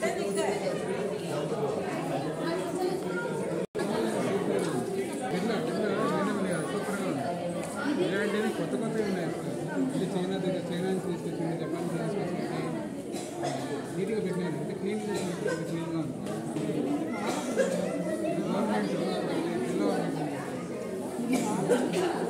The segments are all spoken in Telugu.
కొత్త కొత్తవి ఉన్నాయి ఇది చైనా దగ్గర చైనా నుంచి తీసుకొచ్చింది జపాన్ నుంచి తీసుకొచ్చింది నీట్గా పెట్టినాను అంటే క్లీన్ చేసినట్టు క్లీన్గా ఉంది గవర్నమెంట్ పిల్లవాళ్ళు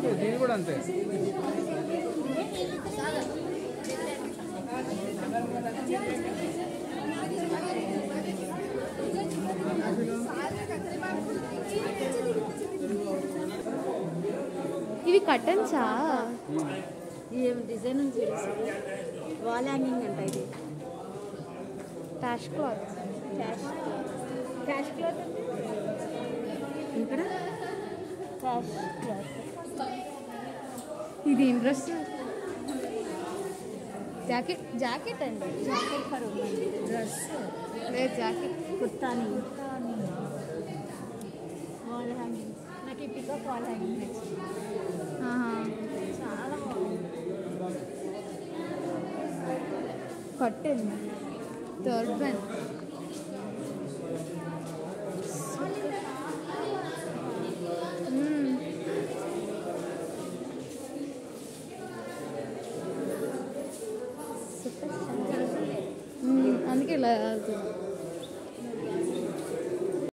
అంతే దీని కూడా అంతే ఇవి కట్టన్సా ఏం డిజైన్ ఉంది వాల్ హ్యాంగింగ్ అంట ఇది క్యాష్ క్లాత్ క్యాష్ క్లాత్ ఇక్కడ క్లాస్ క్లాస్ ఇది ఇంట్రెస్ట్ జాకెట్ జాకెట్ అండి జాకెట్ ఖరాబ్ డ్రెస్ లేదు జాకెట్ కుర్తాని వాల్ హ్యాంగింగ్ నాకు ఈ పికప్ వాల్ హ్యాంగింగ్ నచ్చింది చాలా బాగుంది కట్టండి థర్డ్ బ్యాండ్ 对。